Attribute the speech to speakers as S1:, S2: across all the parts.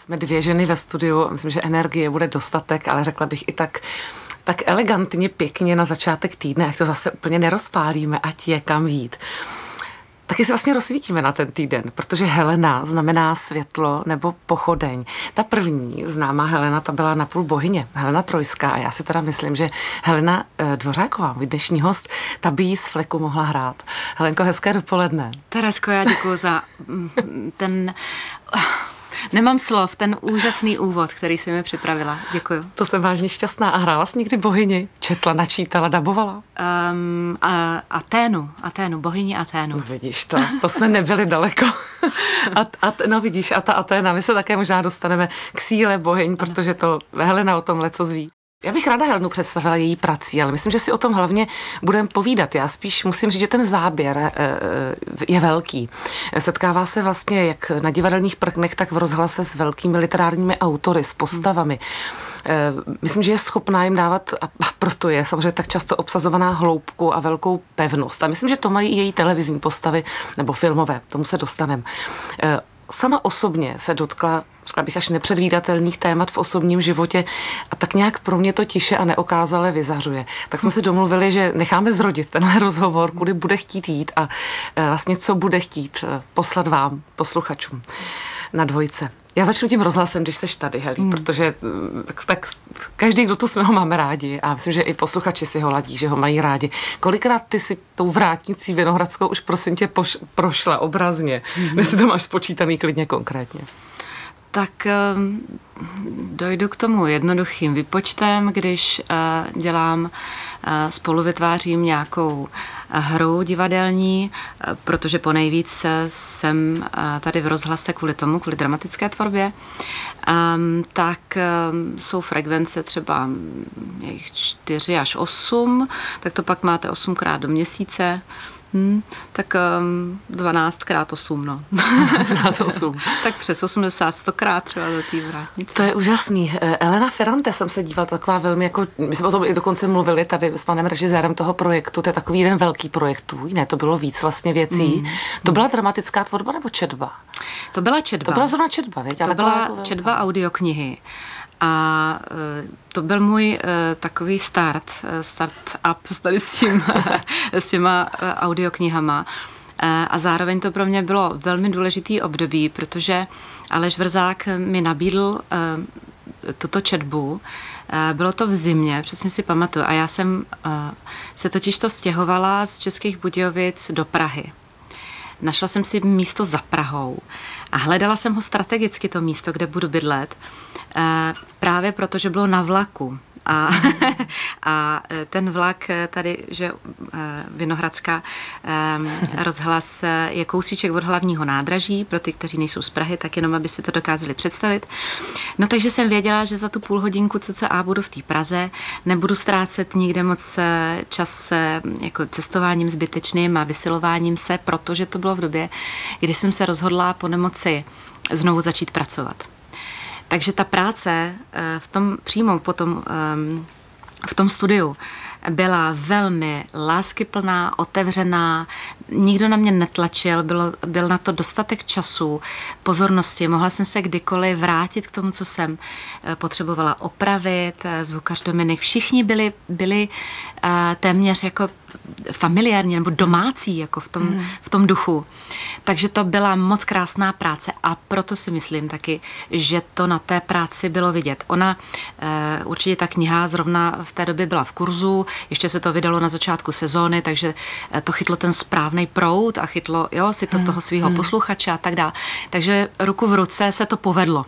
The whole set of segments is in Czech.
S1: Jsme dvě ženy ve studiu, myslím, že energie bude dostatek, ale řekla bych i tak tak elegantně, pěkně na začátek týdne, ať to zase úplně nerozpálíme, ať je kam jít. Taky se vlastně rozsvítíme na ten týden, protože Helena znamená světlo nebo pochodeň. Ta první známá Helena, ta byla napůl bohyně, Helena Trojská a já si teda myslím, že Helena eh, Dvořáková, můj dnešní host, ta by jí z fleku mohla hrát. Helenko, hezké dopoledne.
S2: Teresko, já děkuji za mm, ten Nemám slov, ten úžasný úvod, který jsi mi připravila. Děkuji.
S1: To jsem vážně šťastná. A hrála jsi někdy bohyni? Četla, načítala, dabovala?
S2: Um, a, Aténu, Aténu, bohyni Aténu.
S1: No vidíš to, to jsme nebyli daleko. a, a, no vidíš, a ta Aténa, my se také možná dostaneme k síle bohyň, protože to Helena o tom leco zví. Já bych ráda Helenu představila její prací, ale myslím, že si o tom hlavně budeme povídat. Já spíš musím říct, že ten záběr eh, eh, je velký. Setkává se vlastně jak na divadelních prknech, tak v rozhlase s velkými literárními autory, s postavami. Eh, myslím, že je schopná jim dávat, a proto je samozřejmě tak často obsazovaná hloubku a velkou pevnost. A myslím, že to mají i její televizní postavy nebo filmové, tomu se dostaneme sama osobně se dotkla, řekla bych, až nepředvídatelných témat v osobním životě a tak nějak pro mě to tiše a neokázale vyzařuje. Tak jsme se domluvili, že necháme zrodit tenhle rozhovor, kudy bude chtít jít a e, vlastně co bude chtít e, poslat vám, posluchačům na dvojce. Já začnu tím rozhlasem, když seš tady, Helí, hmm. protože tak, tak každý, kdo tu jsme ho máme rádi a myslím, že i posluchači si ho ladí, že ho mají rádi. Kolikrát ty si tou vrátnicí Vinohradskou už prosím tě poš, prošla obrazně, hmm. jestli to máš spočítaný klidně konkrétně.
S2: Tak ehm, dojdu k tomu jednoduchým vypočtem, když eh, dělám, eh, spolu vytvářím nějakou eh, hru divadelní, protože po nejvíc jsem tady v rozhlase kvůli tomu, kvůli dramatické tvorbě, ehm, tak ehm, jsou frekvence třeba jejich 4 až 8, tak to pak máte 8 krát do měsíce, Hmm, tak um, 12 krát 8, no.
S1: 12 8.
S2: tak přes 80, 100 krát třeba do té vrátnice.
S1: To je úžasný. Eh, Elena Ferrante jsem se dívala, taková velmi jako, my jsme o tom i dokonce mluvili tady s panem režisérem toho projektu, to je takový jeden velký projekt tvůj, ne, to bylo víc vlastně věcí. Hmm. To byla dramatická tvorba nebo četba?
S2: To byla četba.
S1: To byla zrovna četba, věď?
S2: To byla jako četba audioknihy. A e, to byl můj e, takový start, e, start up tady s, tím, s těma audioknihama. A zároveň to pro mě bylo velmi důležitý období, protože Aleš Vrzák mi nabídl tuto četbu. Bylo to v zimě, přesně si pamatuju. A já jsem se totiž to stěhovala z Českých Budějovic do Prahy. Našla jsem si místo za Prahou a hledala jsem ho strategicky, to místo, kde budu bydlet, eh, právě proto, že bylo na vlaku. A, a e, ten vlak e, tady, že e, Vinohradská rozhlas je kousíček od hlavního nádraží, pro ty, kteří nejsou z Prahy, tak jenom, aby si to dokázali představit. No takže jsem věděla, že za tu půl hodinku CCA budu v té Praze, nebudu ztrácet nikde moc čas jako cestováním zbytečným a vysilováním se, protože to bylo v době, kdy jsem se rozhodla po nemoci znovu začít pracovat. Takže ta práce eh, v tom přímo potom ehm, v tom studiu byla velmi láskyplná, otevřená, nikdo na mě netlačil, bylo, byl na to dostatek času, pozornosti, mohla jsem se kdykoliv vrátit k tomu, co jsem eh, potřebovala opravit, eh, zvukař Dominik, všichni byli, byli téměř jako familiární nebo domácí jako v tom, mm. v tom duchu. Takže to byla moc krásná práce a proto si myslím taky, že to na té práci bylo vidět. Ona e, určitě ta kniha zrovna v té době byla v kurzu, ještě se to vydalo na začátku sezóny, takže eh, to chytlo ten správný proud a chytlo jo, si to mm. toho svého mm. posluchače a tak dále. Takže ruku v ruce se to povedlo.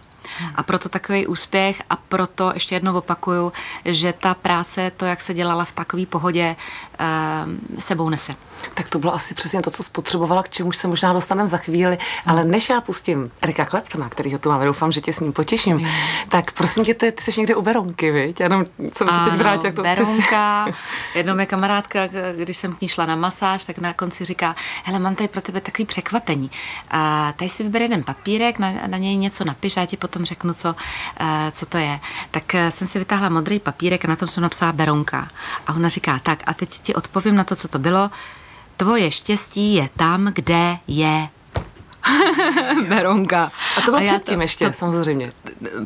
S2: A proto takový úspěch a proto ještě jednou opakuju, že ta práce, to, jak se dělala v takové pohodě, eh, sebou nese.
S1: Tak to bylo asi přesně to, co spotřebovala, k čemu se možná dostaneme za chvíli. Ale než já pustím Erika Kleptona, který ho tu máme, doufám, že tě s ním potěším, mm. tak prosím tě, ty, ty jsi někde u Beronky, viď? Já jenom jsem se teď vrátila.
S2: To, Beronka, jsi... jednou je kamarádka, když jsem k ní šla na masáž, tak na konci říká, hele, mám tady pro tebe takový překvapení. A tady si vyber jeden papírek, na, na něj něco napiš a já ti potom řeknu, co, uh, co to je. Tak uh, jsem si vytáhla modrý papírek a na tom jsem napsala Beronka. A ona říká, tak a teď ti odpovím na to, co to bylo. Tvoje štěstí je tam, kde je Berounka.
S1: A to bylo a předtím to, ještě, to, samozřejmě.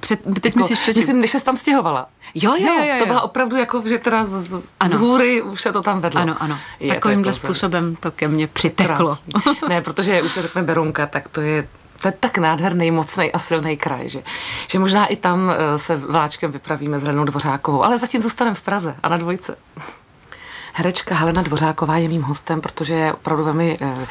S2: Před, teď jako, myslíš předtím?
S1: Myslím, než se tam stěhovala.
S2: Jo, jo, jo, jo.
S1: To byla opravdu jako, že teda z, z hůry už se to tam vedlo.
S2: Ano, ano. Je Takovýmhle jako způsobem to ke mně přiteklo.
S1: ne, protože už se řekne Berounka, tak to je to je tak nádherný, mocný a silný kraj, že, že možná i tam eh, se vláčkem vypravíme s Helenou Dvořákovou, ale zatím zůstaneme v Praze a na dvojce. Herečka Helena Dvořáková je mým hostem, protože je opravdu velmi eh,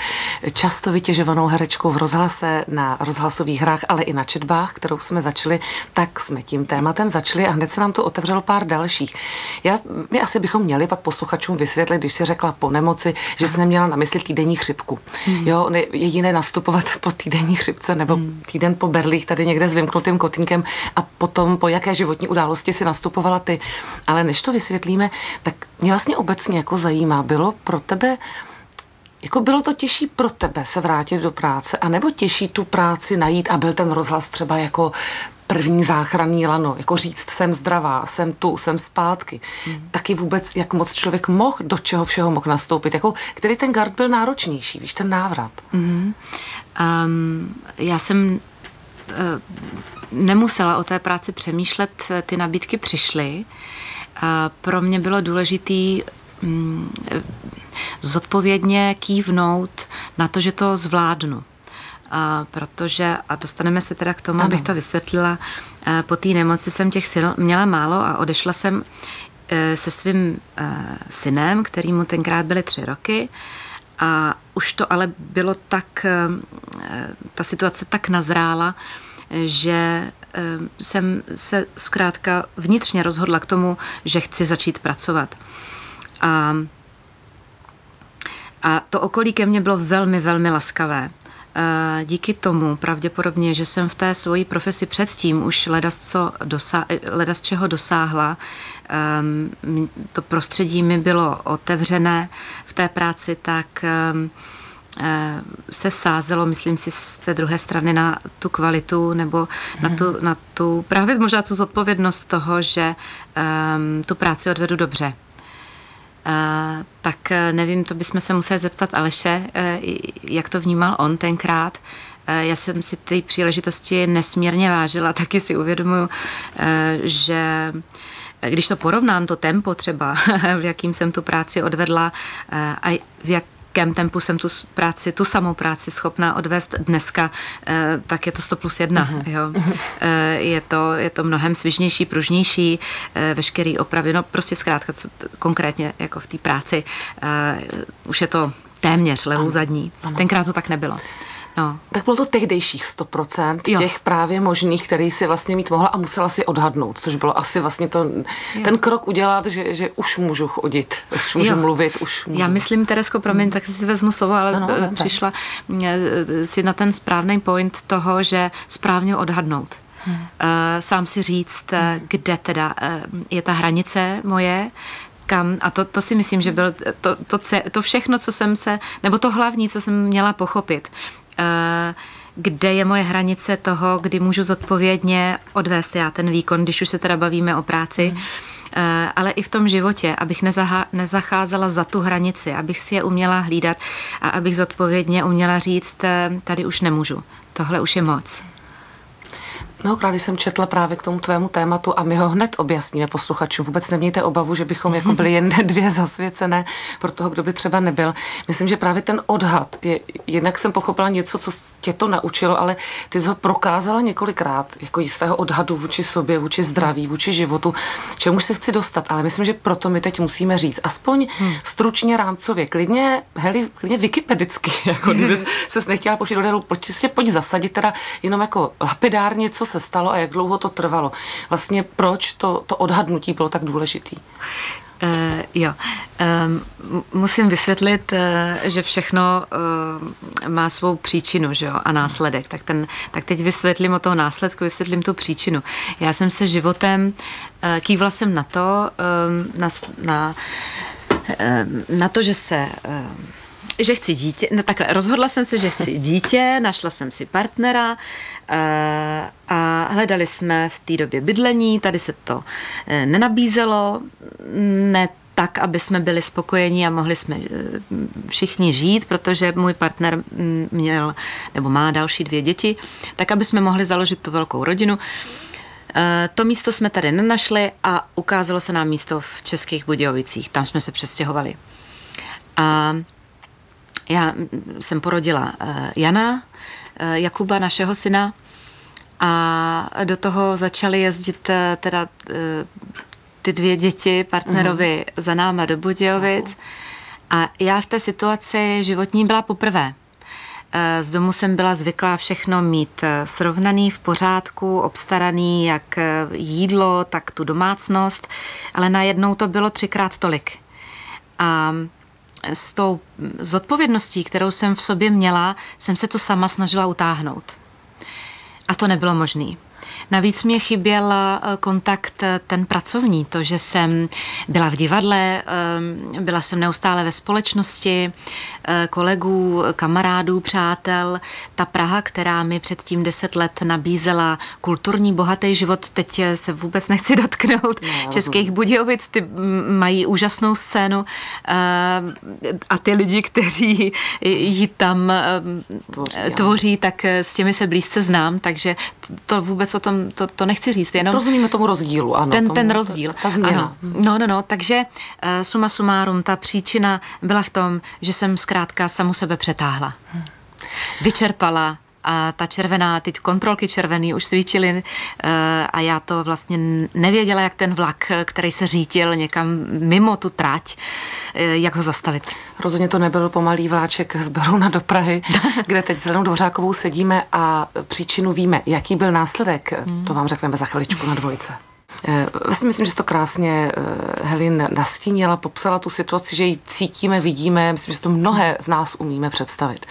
S1: často vytěžovanou herečkou v rozhlase, na rozhlasových hrách, ale i na četbách, kterou jsme začali, tak jsme tím tématem začali a hned se nám tu otevřelo pár dalších. Já, my asi bychom měli pak posluchačům vysvětlit, když si řekla po nemoci, že jsi neměla na mysli týdenní chřipku. Hmm. Jo, je jiné nastupovat po týdenní chřipce nebo hmm. týden po berlích tady někde s vymknutým kotínkem a potom po jaké životní události si nastupovala ty. Ale než to vysvětlíme, tak mě vlastně obecně mě jako zajímá, bylo pro tebe, jako bylo to těžší pro tebe se vrátit do práce, anebo těžší tu práci najít a byl ten rozhlas třeba jako první záchranný lano, jako říct, jsem zdravá, jsem tu, jsem zpátky. Mm. Taky vůbec, jak moc člověk mohl, do čeho všeho mohl nastoupit, jako, který ten gard byl náročnější, víš, ten návrat. Mm.
S2: Um, já jsem uh, nemusela o té práci přemýšlet, ty nabídky přišly. Uh, pro mě bylo důležitý zodpovědně kývnout na to, že to zvládnu. A protože, a dostaneme se teda k tomu, ano. abych to vysvětlila, po té nemoci jsem těch sil měla málo a odešla jsem e, se svým e, synem, který mu tenkrát byly tři roky a už to ale bylo tak, ta situace tak nazrála, že jsem se zkrátka vnitřně rozhodla k tomu, že chci začít pracovat. A, a to okolí ke mně bylo velmi, velmi laskavé. Díky tomu pravděpodobně, že jsem v té svojí profesi předtím už ledas, co dosa, ledas čeho dosáhla, um, to prostředí mi bylo otevřené v té práci, tak um, se sázelo, myslím si, z té druhé strany na tu kvalitu nebo na tu, na tu právě možná tu zodpovědnost toho, že um, tu práci odvedu dobře. Eh, tak eh, nevím, to bychom se museli zeptat Aleše, eh, jak to vnímal on tenkrát. Já jsem si ty příležitosti nesmírně vážila, taky si uvědomuju, že když to porovnám, to tempo třeba, v jakým jsem tu práci odvedla a v jak jakém tempu jsem tu práci, tu samou práci schopná odvést dneska, eh, tak je to 100 plus 1. Uh-huh. Jo. Eh, je, to, je to mnohem svižnější, pružnější, eh, veškerý opravy, no prostě zkrátka co, konkrétně jako v té práci už je to téměř levou zadní. Ano. Tenkrát to tak nebylo.
S1: No. Tak bylo to tehdejších 100% jo. těch právě možných, který si vlastně mít mohla a musela si odhadnout, což bylo asi vlastně to, ten krok udělat, že, že už můžu chodit, už můžu jo. mluvit, už můžu.
S2: Já myslím, Teresko, promiň, tak si vezmu slovo, ale ano, eh, přišla eh, si na ten správný point toho, že správně odhadnout. Hmm. Eh, sám si říct, hmm. kde teda je ta hranice moje, kam, a to, to si myslím, že bylo to, to, to všechno, co jsem se, nebo to hlavní, co jsem měla pochopit, kde je moje hranice toho, kdy můžu zodpovědně odvést já ten výkon, když už se teda bavíme o práci, mm. ale i v tom životě, abych nezaha- nezacházela za tu hranici, abych si je uměla hlídat a abych zodpovědně uměla říct, eh, tady už nemůžu, tohle už je moc.
S1: Mnohokrát jsem četla právě k tomu tvému tématu a my ho hned objasníme posluchačům. Vůbec nemějte obavu, že bychom jako byli jen dvě zasvěcené pro toho, kdo by třeba nebyl. Myslím, že právě ten odhad, je, jednak jsem pochopila něco, co tě to naučilo, ale ty jsi ho prokázala několikrát, jako jistého odhadu vůči sobě, vůči zdraví, vůči životu, čemu se chci dostat. Ale myslím, že proto my teď musíme říct, aspoň hmm. stručně rámcově, klidně, heli, klidně wikipedicky, jako kdyby se nechtěla počít do pojď, pojď zasadit teda jenom jako lapidárně, co se stalo a jak dlouho to trvalo. Vlastně proč to, to odhadnutí bylo tak důležitý?
S2: Uh, jo, um, musím vysvětlit, uh, že všechno uh, má svou příčinu že jo, a následek. Tak, ten, tak teď vysvětlím o toho následku, vysvětlím tu příčinu. Já jsem se životem, uh, kývla jsem na to, um, na, na, uh, na to, že se uh, že chci dítě, no takhle, rozhodla jsem se, že chci dítě, našla jsem si partnera uh, a hledali jsme v té době bydlení, tady se to uh, nenabízelo, ne tak, aby jsme byli spokojení a mohli jsme všichni žít, protože můj partner měl nebo má další dvě děti, tak aby jsme mohli založit tu velkou rodinu. To místo jsme tady nenašli a ukázalo se nám místo v Českých Budějovicích. Tam jsme se přestěhovali. A já jsem porodila Jana, Jakuba, našeho syna, a do toho začaly jezdit eh, teda eh, ty dvě děti partnerovi mm-hmm. za náma do Budějovic. A já v té situaci životní byla poprvé. Eh, z domu jsem byla zvyklá všechno mít srovnaný, v pořádku, obstaraný, jak jídlo, tak tu domácnost, ale najednou to bylo třikrát tolik. A s tou zodpovědností, kterou jsem v sobě měla, jsem se to sama snažila utáhnout. A to nebylo možné. Navíc mě chyběl eh, kontakt eh, ten pracovní, to, že jsem byla v divadle, eh, byla jsem neustále ve společnosti, kolegů, kamarádů, přátel. Ta Praha, která mi předtím deset let nabízela kulturní, bohatý život, teď se vůbec nechci dotknout. No, Českých Budějovic, ty mají úžasnou scénu a ty lidi, kteří ji tam tvoří, tvoří tak s těmi se blízce znám, takže to vůbec o tom to, to nechci říct. Jenom
S1: Rozumíme tomu rozdílu, ano.
S2: Ten,
S1: tomu,
S2: ten rozdíl.
S1: Ta, ta změna. Ano.
S2: No, no, no, takže uh, suma sumárum, ta příčina byla v tom, že jsem zkrátka samu sebe přetáhla. Vyčerpala a ta červená, ty kontrolky červený už svíčily eh, a já to vlastně nevěděla, jak ten vlak, který se řítil někam mimo tu trať, eh, jak ho zastavit.
S1: Rozhodně to nebyl pomalý vláček z Berouna do Prahy, kde teď s Lenou Dvořákovou sedíme a příčinu víme. Jaký byl následek, hmm. to vám řekneme za chviličku na dvojce. Eh, vlastně myslím, že to krásně Helin nastínila, popsala tu situaci, že ji cítíme, vidíme, myslím, že to mnohé z nás umíme představit.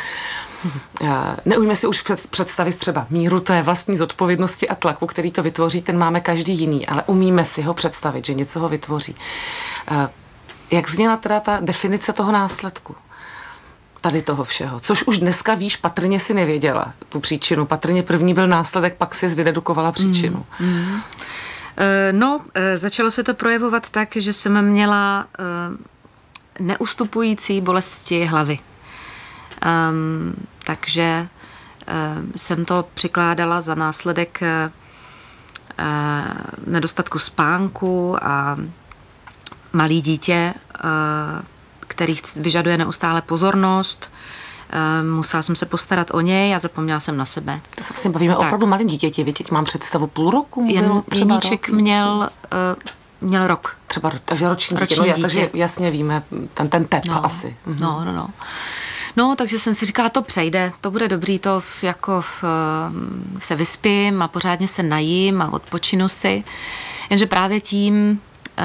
S1: Eh, neumíme si už představit třeba míru té vlastní zodpovědnosti a tlaku, který to vytvoří, ten máme každý jiný, ale umíme si ho představit, že něco ho vytvoří. Eh, jak zněla teda ta definice toho následku? tady toho všeho. Což už dneska víš, patrně si nevěděla tu příčinu. Patrně první byl následek, pak si zvydedukovala příčinu. Mm, mm.
S2: No, začalo se to projevovat tak, že jsem měla neustupující bolesti hlavy. Um, takže um, jsem to přikládala za následek uh, nedostatku spánku a malý dítě, který vyžaduje neustále pozornost, musela jsem se postarat o něj a zapomněla jsem na sebe.
S1: To se vlastně bavíme tak. opravdu malým dítěti, teď mám představu půl roku.
S2: Jen, Jeníček měl, uh, měl rok.
S1: Třeba, takže roční, roční dítě, no, dítě. takže jasně víme, ten, ten tep
S2: no,
S1: asi.
S2: Mhm. No, no, no. No, takže jsem si říkala, to přejde, to bude dobrý, to v, jako v, eh, se vyspím a pořádně se najím a odpočinu si. Jenže právě tím, eh,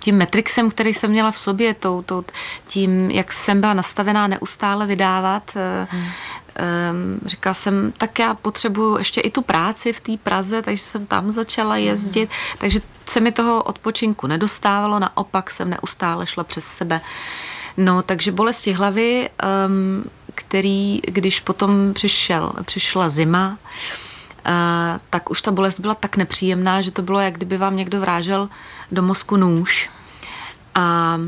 S2: tím metrixem, který jsem měla v sobě, tou, tou, tím, jak jsem byla nastavená neustále vydávat, hmm. říkala jsem, tak já potřebuju ještě i tu práci v té Praze, takže jsem tam začala jezdit, hmm. takže se mi toho odpočinku nedostávalo, naopak jsem neustále šla přes sebe No, takže bolesti hlavy, um, který, když potom přišel, přišla zima, uh, tak už ta bolest byla tak nepříjemná, že to bylo, jak kdyby vám někdo vrážel do mozku nůž. A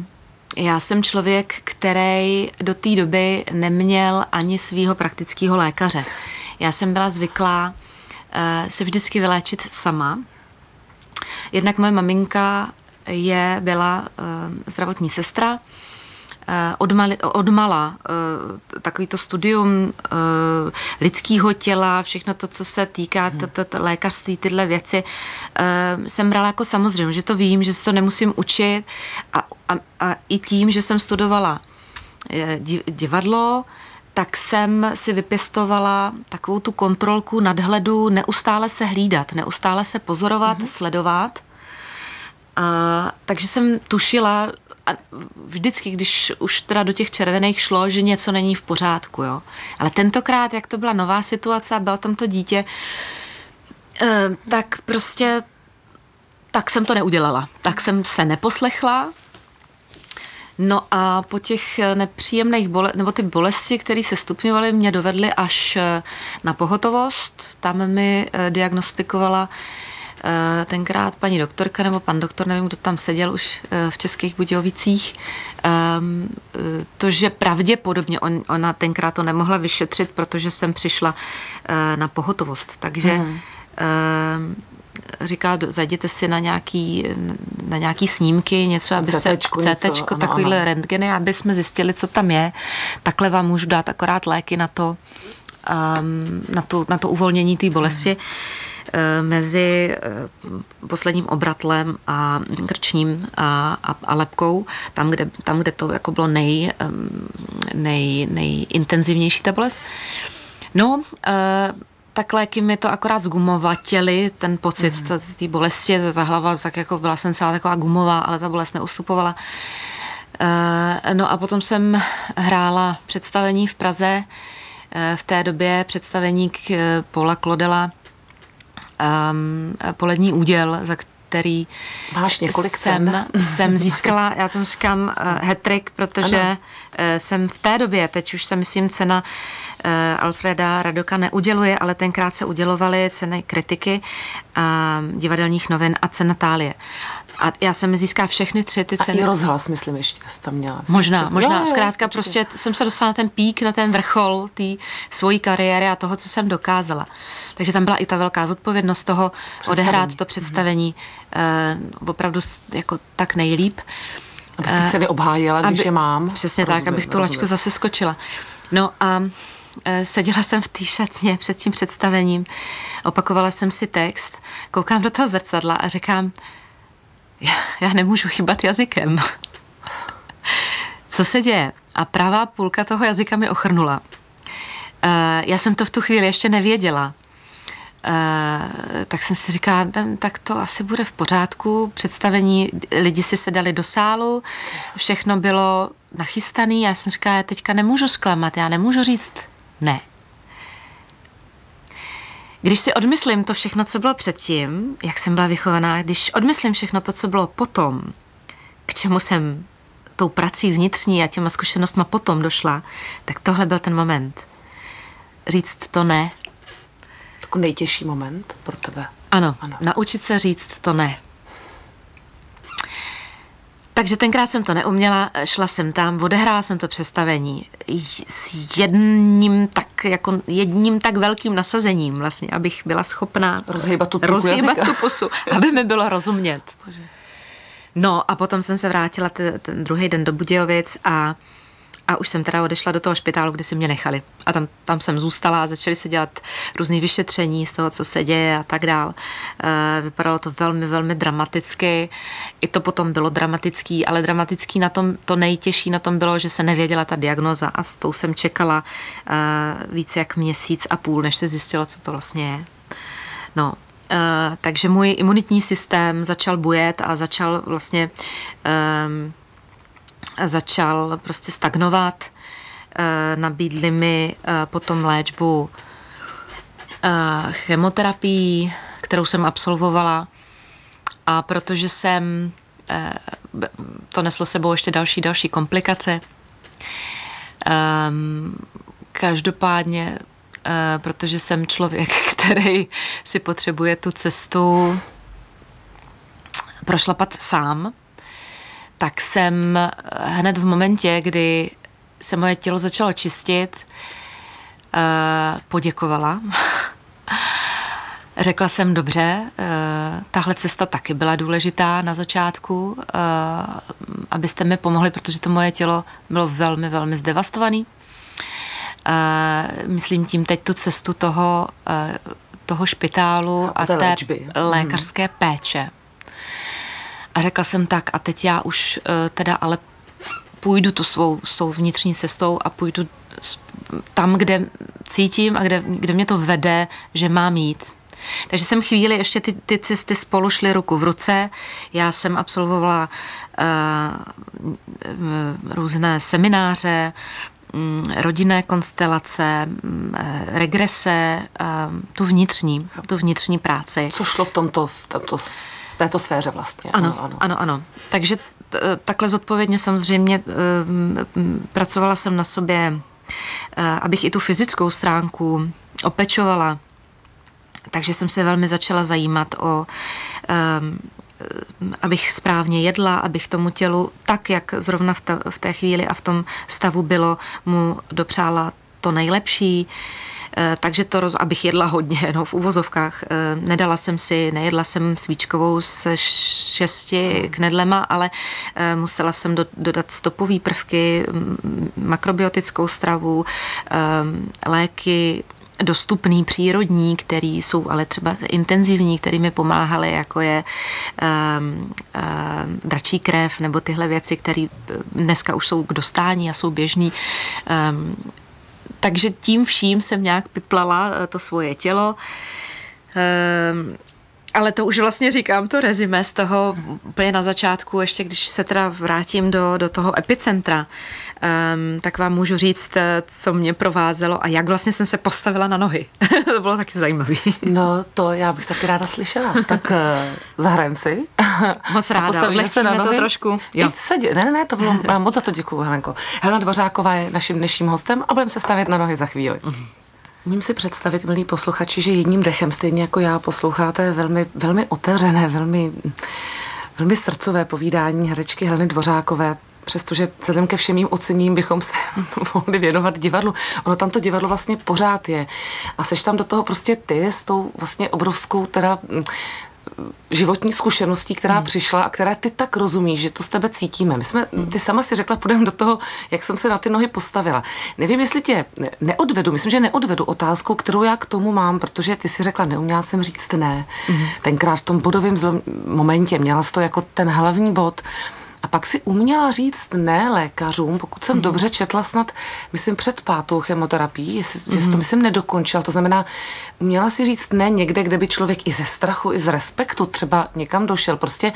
S2: já jsem člověk, který do té doby neměl ani svého praktického lékaře. Já jsem byla zvyklá uh, se vždycky vyléčit sama. Jednak moje maminka je, byla uh, zdravotní sestra, odmali, odmala eh, takový to studium eh, lidského těla, všechno to, co se týká lékařství, tyhle věci, jsem brala jako samozřejmě, že to vím, že se to nemusím učit a, a, a i tím, že jsem studovala divadlo, tak jsem si vypěstovala takovou tu kontrolku nadhledu, neustále se hlídat, neustále se pozorovat, mm-hmm. sledovat. A, takže jsem tušila, a vždycky, když už teda do těch červených šlo, že něco není v pořádku, jo. Ale tentokrát, jak to byla nová situace a bylo tam to dítě, eh, tak prostě tak jsem to neudělala. Tak jsem se neposlechla, No a po těch nepříjemných bolestech, nebo ty bolesti, které se stupňovaly, mě dovedly až eh, na pohotovost. Tam mi eh, diagnostikovala tenkrát paní doktorka nebo pan doktor, nevím, kdo tam seděl už v Českých Budějovicích, ehm, to, že pravděpodobně on, ona tenkrát to nemohla vyšetřit, protože jsem přišla na pohotovost. Takže mm říká, zajděte si na nějaký, na nějaký snímky, něco, aby CTčku, se, CTčko, takovýhle ano. rentgeny, aby jsme zjistili, co tam je. Takhle vám můžu dát akorát léky na to, um, na, to na to uvolnění té bolesti. Hmm mezi eh, posledním obratlem a krčním a, a, a lepkou, tam kde, tam, kde to jako bylo nej, nej, nejintenzivnější ta bolest. No, tak léky mi to akorát zgumovatěly, ten pocit mm. té bolesti, ta hlava, tak jako byla jsem celá taková gumová, ale ta bolest neustupovala. No a potom jsem hrála představení v Praze, v té době představení k Paula Klodela, um, Polední úděl, za který
S1: Máš několik
S2: jsem, jsem získala, já to říkám uh, hat protože ano. uh, jsem v té době, teď už se myslím cena uh, Alfreda Radoka neuděluje, ale tenkrát se udělovaly ceny kritiky uh, divadelních novin a cena Tálie. A já jsem získala všechny tři ty ceny.
S1: A i rozhlas, myslím, ještě jsi tam měla.
S2: Možná, všechny. možná. Jo, Zkrátka jo, prostě jsem se dostala na ten pík, na ten vrchol té svojí kariéry a toho, co jsem dokázala. Takže tam byla i ta velká zodpovědnost toho představení. odehrát to představení mm-hmm. uh, opravdu jako tak nejlíp.
S1: Abych ty eh, ceny obhájila, když aby, je mám.
S2: Přesně rozumím, tak, abych tu lačku zase skočila. No a eh, seděla jsem v té šatně před tím představením, opakovala jsem si text, koukám do toho zrcadla a říkám, já, já nemůžu chybat jazykem. Co se děje? A pravá půlka toho jazyka mi ochrnula. Uh, já jsem to v tu chvíli ještě nevěděla. Uh, tak jsem si říkala, tak to asi bude v pořádku. Představení, lidi si sedali do sálu, všechno bylo nachystané. Já jsem říkala, já teďka nemůžu zklamat, já nemůžu říct ne. Když si odmyslím to všechno, co bylo předtím, jak jsem byla vychovaná, když odmyslím všechno to, co bylo potom, k čemu jsem tou prací vnitřní a těma zkušenostma potom došla, tak tohle byl ten moment. Říct to ne.
S1: Takový nejtěžší moment pro tebe.
S2: Ano, ano, naučit se říct to ne. Takže tenkrát jsem to neuměla, šla jsem tam, odehrála jsem to představení s jedním tak, jako jedním tak velkým nasazením vlastně, abych byla schopná
S1: rozhýbat tu,
S2: rozhýbat tu pusu, aby mi bylo rozumět. No a potom jsem se vrátila ten, ten druhý den do Budějovic a a už jsem teda odešla do toho špitálu, kde si mě nechali. A tam, tam jsem zůstala a začaly se dělat různé vyšetření z toho, co se děje a tak dál. E, vypadalo to velmi, velmi dramaticky. I to potom bylo dramatický, ale dramatický na tom, to nejtěžší na tom bylo, že se nevěděla ta diagnoza a s tou jsem čekala e, více jak měsíc a půl, než se zjistilo, co to vlastně je. No, Uh, takže můj imunitní systém začal bujet a začal vlastně um, začal prostě stagnovat. Eh, nabídli mi eh, potom léčbu eh, chemoterapii, kterou jsem absolvovala. A protože jsem, to neslo sebou ještě další, další komplikace. Ehm, každopádně, protože jsem člověk, který si potřebuje tu cestu prošlapat sám, tak jsem eh, hned v momentě, kdy se moje tělo začalo čistit, eh, poděkovala. Řekla jsem dobře, eh, tahle cesta taky byla důležitá na začátku, abyste mi pomohli, protože to moje tělo bylo velmi, velmi zdevastované. Myslím tím teď tu cestu toho, toho špitálu a té léčby. lékařské péče. A řekla jsem tak a teď já už uh, teda ale půjdu tu svou, s tou vnitřní cestou a půjdu tam, kde cítím a kde, kde mě to vede, že mám jít. Takže jsem chvíli ještě ty, ty cesty spolu šly ruku v ruce. Já jsem absolvovala uh, různé semináře, rodinné konstelace, mm, eh, regrese, eh, tu vnitřní, tu vnitřní práci.
S1: Co šlo v tomto, v tomto v této sféře vlastně.
S2: Ano, ano, ano. ano. Takže eh, takhle zodpovědně samozřejmě pracovala jsem na sobě, abych i tu fyzickou stránku opečovala, takže jsem se velmi začala zajímat o abych správně jedla, abych tomu tělu tak, jak zrovna v, ta, v té chvíli a v tom stavu bylo, mu dopřála to nejlepší. Eh, takže to, roz, abych jedla hodně, no v uvozovkách. Eh, nedala jsem si, nejedla jsem svíčkovou se šesti knedlema, ale eh, musela jsem do, dodat stopové prvky, makrobiotickou stravu, léky, dostupný, přírodní, který jsou ale třeba intenzivní, který mi pomáhaly, jako je um, um, dračí krev nebo tyhle věci, které dneska už jsou k dostání a jsou běžný. Um, takže tím vším jsem nějak piplala to svoje tělo. Um, ale to už vlastně říkám to rezime z toho úplně na začátku, ještě když se teda vrátím do, do toho epicentra, um, tak vám můžu říct, eh, co mě provázelo a jak vlastně jsem se postavila na nohy. to bylo taky zajímavé.
S1: no to já bych taky ráda slyšela. Tak uh, zahrajem si.
S2: Moc ráda,
S1: se na nohy.
S2: to trošku.
S1: Jo. Sedě. Ne, ne, ne, to bylo, moc za to děkuju, Helenko. Helena Dvořáková je naším dnešním hostem a budeme se stavět na nohy za chvíli. Mm. Umím si představit, milí posluchači, že jedním dechem, stejně jako já, posloucháte velmi, velmi otevřené, velmi, velmi srdcové povídání herečky Heleny Dvořákové, přestože vzhledem ke všem mým ocením bychom se mohli věnovat divadlu. Ono tam to divadlo vlastně pořád je. A seš tam do toho prostě ty s tou vlastně obrovskou teda životní zkušeností, která hmm. přišla a která ty tak rozumíš, že to z tebe cítíme. My jsme, ty sama si řekla, půjdeme do toho, jak jsem se na ty nohy postavila. Nevím, jestli tě neodvedu, myslím, že neodvedu otázku, kterou já k tomu mám, protože ty si řekla, neuměla jsem říct ne. Hmm. Tenkrát v tom bodovém momentě měla to jako ten hlavní bod. A pak si uměla říct ne lékařům, pokud jsem mm-hmm. dobře četla snad, myslím, před pátou chemoterapií, jestli, mm-hmm. jestli to myslím nedokončila. To znamená, uměla si říct ne někde, kde by člověk i ze strachu, i z respektu třeba někam došel. Prostě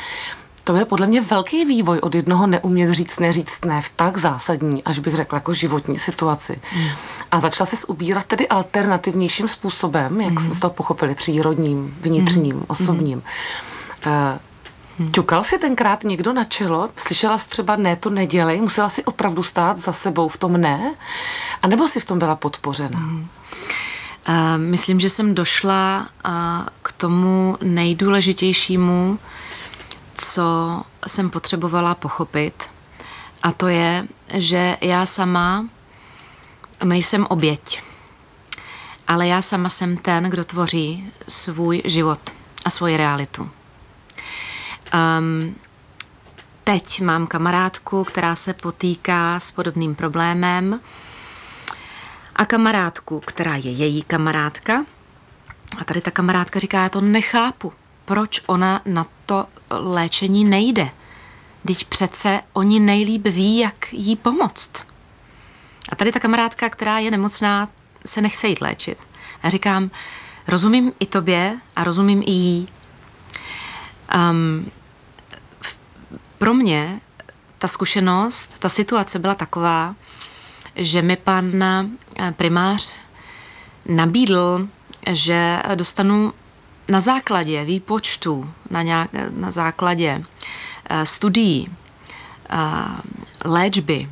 S1: to je podle mě velký vývoj od jednoho neumět říct, neříct ne v tak zásadní, až bych řekla, jako životní situaci. Mm. A začala se ubírat tedy alternativnějším způsobem, jak mm. jsme z toho pochopili, přírodním, vnitřním, mm. osobním. Mm. Uh, Hmm. Ťukal si tenkrát někdo na čelo? Slyšela jsi třeba ne, to nedělej? Musela si opravdu stát za sebou v tom ne? A nebo si v tom byla podpořena? Hmm.
S2: Uh, myslím, že jsem došla uh, k tomu nejdůležitějšímu, co jsem potřebovala pochopit. A to je, že já sama nejsem oběť, ale já sama jsem ten, kdo tvoří svůj život a svoji realitu. Um, teď mám kamarádku, která se potýká s podobným problémem a kamarádku, která je její kamarádka. A tady ta kamarádka říká, já to nechápu, proč ona na to léčení nejde. Teď přece oni nejlíp ví, jak jí pomoct. A tady ta kamarádka, která je nemocná, se nechce jít léčit. A říkám, rozumím i tobě a rozumím i jí. Um, pro mě ta zkušenost, ta situace byla taková, že mi pan eh, primář nabídl, že dostanu na základě výpočtu, na, nějak, na základě uh, studií, uh, léčby,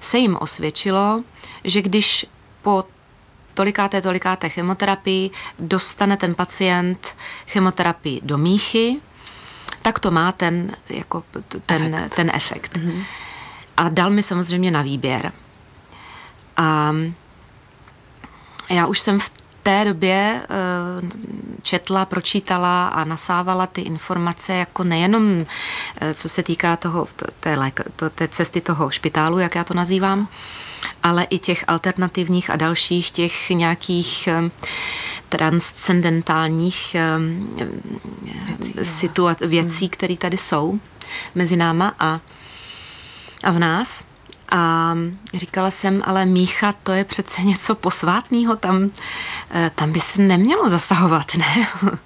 S2: se jim osvědčilo, že když po tolikáté, tolikáté chemoterapii dostane ten pacient chemoterapii do míchy, tak to má ten, jako, ten efekt. Ten efekt. Mm-hmm. A dal mi samozřejmě na výběr. A já už jsem v té době uh, četla, pročítala a nasávala ty informace jako nejenom uh, co se týká toho, té, to, té cesty toho špitálu, jak já to nazývám, ale i těch alternativních a dalších těch nějakých uh, transcendentálních věcí, situac- věcí hmm. které tady jsou mezi náma a, a v nás. A říkala jsem, ale Mícha, to je přece něco posvátného, tam, eh, tam by se nemělo zasahovat, ne?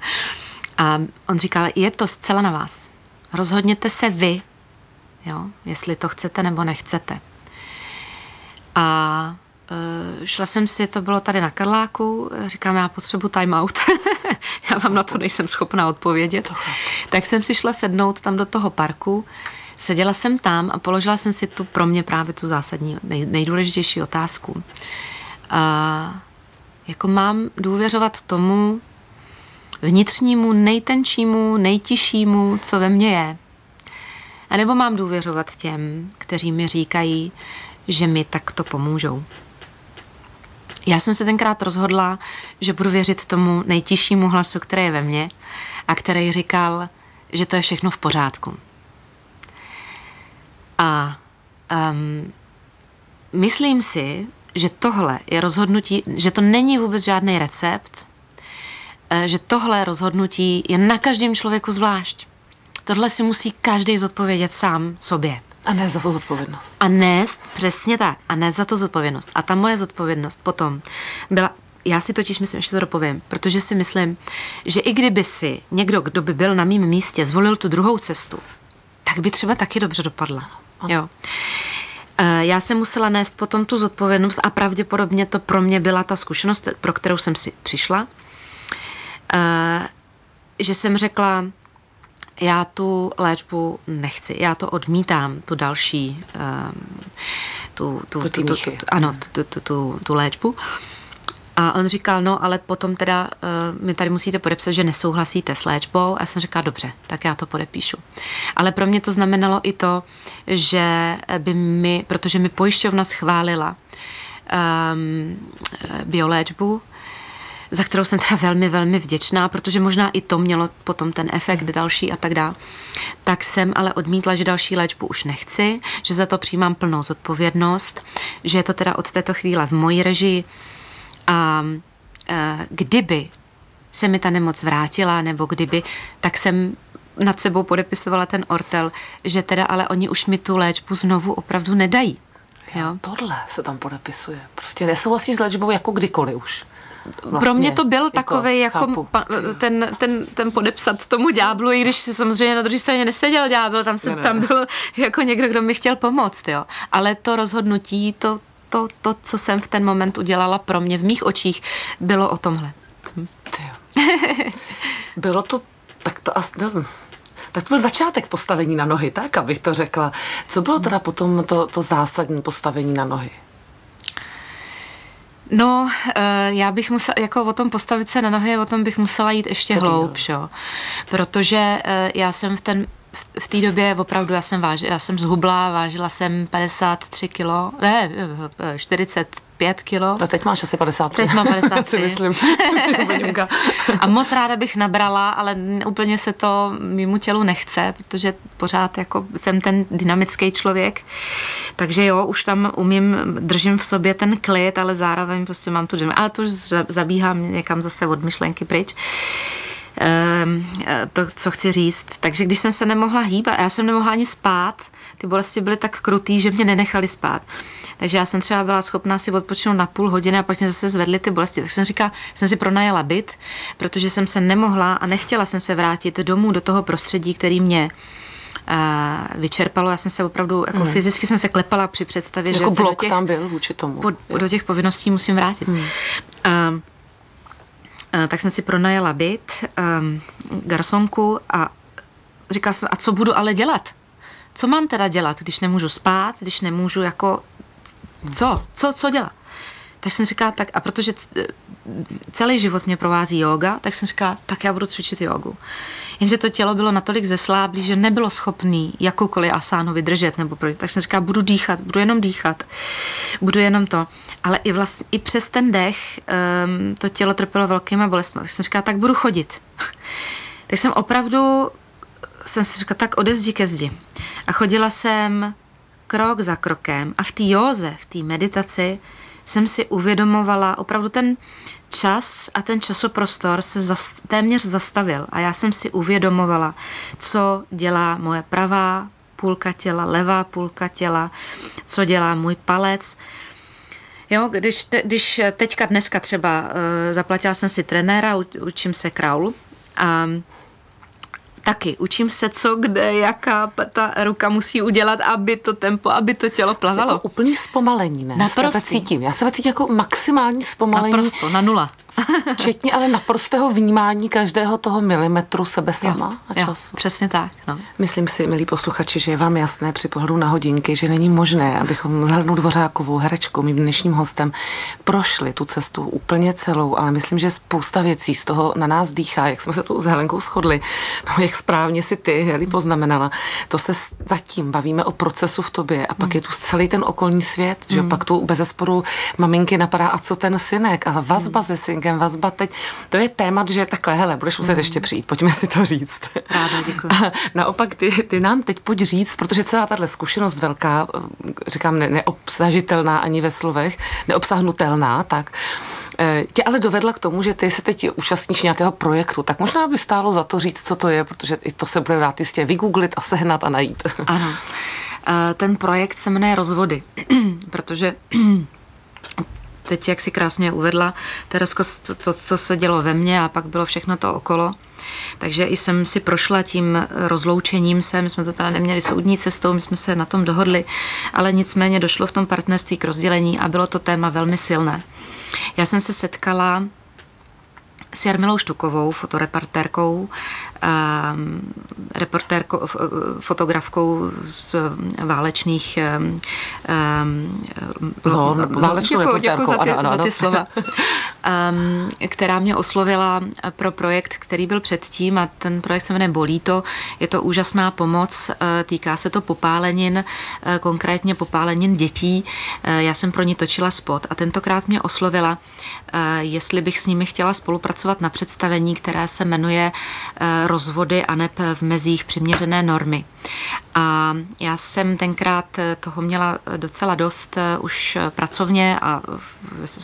S2: A on říkal, je to zcela na vás. Rozhodněte se vy, jo, jestli to chcete nebo nechcete. A šla jsem si, to bylo tady na Karláku, říkám, já potřebuji time out. já vám na to nejsem schopná odpovědět. Tak jsem si šla sednout tam do toho parku, seděla jsem tam a položila jsem si tu pro mě právě tu zásadní, nej, nejdůležitější otázku. Uh, jako mám důvěřovat tomu, vnitřnímu, nejtenčímu, nejtišímu, co ve mně je. A nebo mám důvěřovat těm, kteří mi říkají, že mi takto pomůžou. Já jsem se tenkrát rozhodla, že budu věřit tomu nejtižšímu hlasu, který je ve mně a který říkal, že to je všechno v pořádku. A um, myslím si, že tohle je rozhodnutí, že to není vůbec žádný recept, eh, že tohle rozhodnutí je na každém člověku zvlášť. Tohle si musí každý zodpovědět sám sobě.
S1: A ne za to zodpovědnost.
S2: A nést, přesně tak, a ne za to zodpovědnost. A ta moje zodpovědnost potom byla, já si totiž myslím, že to dopovím, protože si myslím, že i kdyby si někdo, kdo by byl na mém místě, zvolil tu druhou cestu, tak by třeba taky dobře dopadla. Ano. Jo. E, já jsem musela nést potom tu zodpovědnost a pravděpodobně to pro mě byla ta zkušenost, pro kterou jsem si přišla, e, že jsem řekla, já tu léčbu nechci, já to odmítám, tu další, um, tu, tu, tu, tu, tu, tu, ano, tu, tu, tu, tu léčbu. A on říkal, no ale potom teda uh, mi tady musíte podepsat, že nesouhlasíte s léčbou. A já jsem říkala, dobře, tak já to podepíšu. Ale pro mě to znamenalo i to, že by mi, protože mi pojišťovna schválila um, bioléčbu, za kterou jsem teda velmi, velmi vděčná, protože možná i to mělo potom ten efekt další a tak dále. Tak jsem ale odmítla, že další léčbu už nechci, že za to přijímám plnou zodpovědnost, že je to teda od této chvíle v mojí režii. A e, kdyby se mi ta nemoc vrátila, nebo kdyby, tak jsem nad sebou podepisovala ten ortel, že teda ale oni už mi tu léčbu znovu opravdu nedají.
S1: Jo? Tohle se tam podepisuje. Prostě nesouhlasí s léčbou jako kdykoliv už.
S2: Vlastně, Pro mě to byl jako, takový jako pa, ten, ten, ten podepsat tomu ďáblu, i když samozřejmě na druhé straně neseděl ďábel, tam, se, ne, ne. tam byl jako někdo, kdo mi chtěl pomoct, jo. Ale to rozhodnutí, to, to, to, co jsem v ten moment udělala pro mě v mých očích, bylo o tomhle. Hm.
S1: bylo to, tak to asi, no, tak to byl začátek postavení na nohy, tak, abych to řekla. Co bylo teda potom to, to zásadní postavení na nohy?
S2: No, eh, já bych musela, jako o tom postavit se na nohy, o tom bych musela jít ještě hloub, jo. Protože eh, já jsem v ten v té době opravdu já jsem vážila, já jsem zhubla, vážila jsem 53 kilo, ne, 45 kilo.
S1: A teď máš asi 53.
S2: Teď mám 53.
S1: myslím.
S2: a moc ráda bych nabrala, ale úplně se to mimo tělu nechce, protože pořád jako jsem ten dynamický člověk. Takže jo, už tam umím, držím v sobě ten klid, ale zároveň prostě mám tu, ale to už zabíhám někam zase od myšlenky pryč. Ehm, to, co chci říct. Takže když jsem se nemohla hýbat, já jsem nemohla ani spát, ty bolesti byly tak krutý, že mě nenechali spát. Takže já jsem třeba byla schopná si odpočinout na půl hodiny a pak mě zase zvedly ty bolesti. Tak jsem říkala, jsem si pronajela byt, protože jsem se nemohla a nechtěla jsem se vrátit domů do toho prostředí, který mě uh, vyčerpalo. Já jsem se opravdu, jako hmm. fyzicky jsem se klepala při představě,
S1: jako
S2: že
S1: blok
S2: se do těch,
S1: tam byl vůči tomu.
S2: Po, do těch povinností musím vrátit. Hmm. Uh, Eh, tak jsem si pronajela byt, um, garsonku a říkala jsem, a co budu ale dělat? Co mám teda dělat, když nemůžu spát, když nemůžu jako, co, co, co dělat? Tak jsem říkala, tak a protože celý život mě provází yoga, tak jsem říkala, tak já budu cvičit jogu. Jenže to tělo bylo natolik zesláblý, že nebylo schopný jakoukoliv asánu vydržet, nebo pro, tak jsem říkala, budu dýchat, budu jenom dýchat, budu jenom to. Ale i, vlastně, i přes ten dech um, to tělo trpělo velkýma bolestmi. Tak jsem říkala, tak budu chodit. tak jsem opravdu, jsem si říkala, tak ode zdi ke zdi. A chodila jsem krok za krokem a v té józe, v té meditaci jsem si uvědomovala opravdu ten čas a ten časoprostor se zas, téměř zastavil a já jsem si uvědomovala, co dělá moje pravá půlka těla, levá půlka těla, co dělá můj palec. Jo, když, te, když teďka dneska třeba uh, zaplatila jsem si trenéra, učím se kraul a taky učím se, co, kde, jaká ta ruka musí udělat, aby to tempo, aby to tělo plavalo.
S1: Jako úplný zpomalení, ne?
S2: Naprosto.
S1: Já cítím. Já se cítím jako maximální zpomalení.
S2: Naprosto, na nula.
S1: Včetně ale naprostého vnímání každého toho milimetru sebe sama
S2: jo,
S1: a času.
S2: Jo, přesně tak. No.
S1: Myslím si, milí posluchači, že je vám jasné při pohledu na hodinky, že není možné, abychom s Helenou Dvořákovou, herečkou, mým dnešním hostem, prošli tu cestu úplně celou, ale myslím, že spousta věcí z toho na nás dýchá, jak jsme se tu s Helenkou shodli, no jak správně si ty, Heli, poznamenala. To se zatím bavíme o procesu v tobě a pak hmm. je tu celý ten okolní svět, že pak tu bez zesporu maminky napadá, a co ten synek a vazba hmm. se synkem, vazba teď. To je téma, že takhle, hele, budeš muset hmm. ještě přijít, pojďme si to říct.
S2: Ráda, děkuji.
S1: A naopak ty, ty nám teď pojď říct, protože celá tahle zkušenost velká, říkám, ne, neobsažitelná ani ve slovech, neobsahnutelná, tak eh, tě ale dovedla k tomu, že ty se teď účastníš nějakého projektu, tak možná by stálo za to říct, co to je, protože i to se bude dát jistě vygooglit a sehnat a najít.
S2: Ano. Eh, ten projekt se jmenuje Rozvody, protože teď, jak si krásně uvedla, Teresko, to, to se dělo ve mně a pak bylo všechno to okolo. Takže i jsem si prošla tím rozloučením se, my jsme to teda neměli soudní cestou, my jsme se na tom dohodli, ale nicméně došlo v tom partnerství k rozdělení a bylo to téma velmi silné. Já jsem se setkala s Jarmilou Štukovou, fotoreportérkou, um, reportérkou, fotografkou z válečných um,
S1: Zón, válečnou
S2: děkuji za ty, ano, ano, za ty slova, která mě oslovila pro projekt, který byl předtím a ten projekt se jmenuje Bolí to. Je to úžasná pomoc, týká se to popálenin, konkrétně popálenin dětí. Já jsem pro ní točila spot a tentokrát mě oslovila, jestli bych s nimi chtěla spolupracovat pracovat na představení, které se jmenuje eh, Rozvody a neb v mezích přiměřené normy. A já jsem tenkrát eh, toho měla eh, docela dost už pracovně a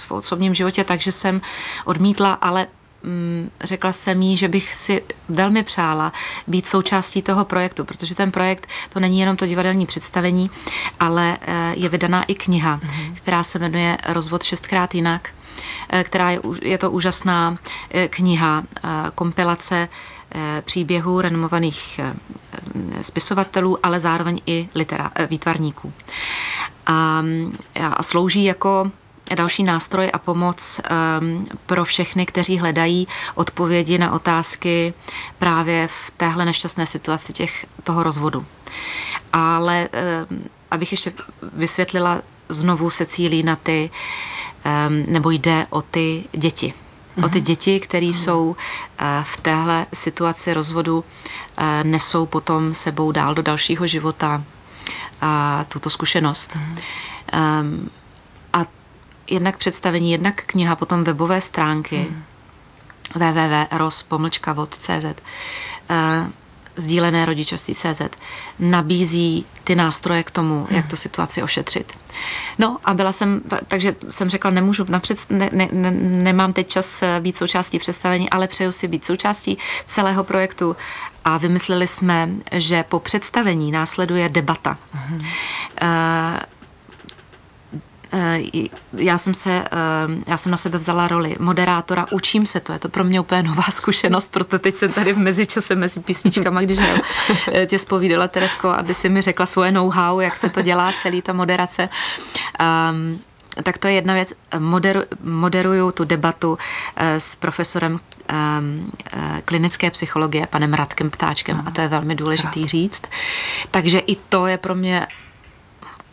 S2: v osobním životě, takže jsem odmítla, ale mm, řekla jsem jí, že bych si velmi přála být součástí toho projektu, protože ten projekt to není jenom to divadelní představení, ale je vydaná i kniha, mm-hmm. Která se jmenuje Rozvod šestkrát jinak Eh, která je, je to úžasná eh, kniha, eh, kompilace příběhů renomovaných spisovatelů, ale zároveň i litera, výtvarníků. A, a slouží jako další nástroj a pomoc um, pro všechny, kteří hledají odpovědi na otázky právě v téhle nešťastné situaci těch, toho rozvodu. Ale um, abych ještě vysvětlila znovu se cílí na ty nebo jde o ty děti. O ty mhm. děti, které jsou eh, v téhle situaci rozvodu, eh, nesou potom sebou dál do dalšího života tuto zkušenost. Um, a jednak představení, jednak kniha, potom webové stránky www.ros.cz sdílené rodičovství CZ nabízí ty nástroje k tomu, jak tu situaci ošetřit. No a byla jsem, takže jsem řekla, nemůžu napřed, ne, ne, ne, nemám teď čas být součástí představení, ale přeju si být součástí celého projektu a vymysleli jsme, že po představení následuje debata. Mm-hmm. Uh, já jsem se, eh, já jsem na sebe vzala roli moderátora, učím se to, je to pro mě úplně nová zkušenost, proto teď jsem tady v mezičase mezi písničkama, když ne, eh, tě spovídala Teresko, aby si mi řekla svoje know-how, jak se to dělá, celý ta moderace. Um, tak to je jedna věc. Moderu, moderuju tu debatu s profesorem um, klinické psychologie, panem Radkem Ptáčkem, a to je velmi důležitý Krásný. říct. Takže i to je pro mě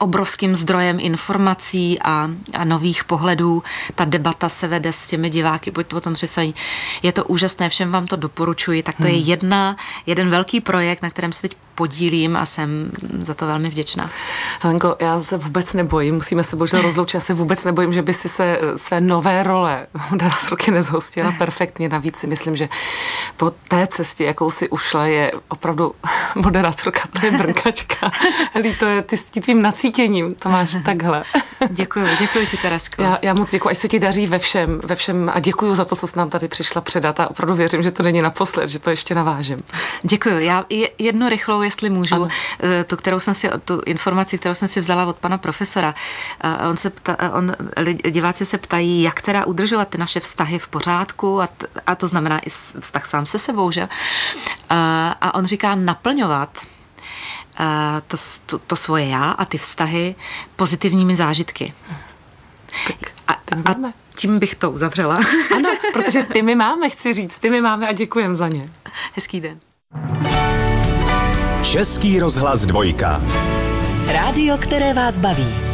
S2: obrovským zdrojem informací a, a nových pohledů. Ta debata se vede s těmi diváky, to o tom představit. Je to úžasné, všem vám to doporučuji. Tak to hmm. je jedna, jeden velký projekt, na kterém se teď podílím a jsem za to velmi vděčná.
S1: Helenko, já se vůbec nebojím, musíme se bohužel rozloučit, já se vůbec nebojím, že by si se své nové role moderátorky nezhostila perfektně. Navíc si myslím, že po té cestě, jakou si ušla, je opravdu moderátorka, to je brnkačka. Heli, to je ty s tvým nacítěním, to máš takhle.
S2: Děkuji, děkuji ti, Teresko.
S1: Já, já moc děkuji, až se ti daří ve všem, ve všem a děkuji za to, co jsi nám tady přišla předat a opravdu věřím, že to není naposled, že to ještě navážem.
S2: Děkuji. Já jednu rychlou jestli můžu, ano. Eh, tu, kterou jsem si, tu informaci, kterou jsem si vzala od pana profesora. Eh, on se pta, eh, on, diváci se ptají, jak teda udržovat ty naše vztahy v pořádku a, t, a to znamená i vztah sám se sebou, že? A, a on říká naplňovat to, to, to svoje já a ty vztahy pozitivními zážitky.
S1: Tak, a, a,
S2: tím bych to uzavřela.
S1: Ano, protože ty my máme, chci říct, ty my máme a děkujem za ně.
S2: Hezký den.
S3: Český rozhlas dvojka.
S4: Rádio, které vás baví.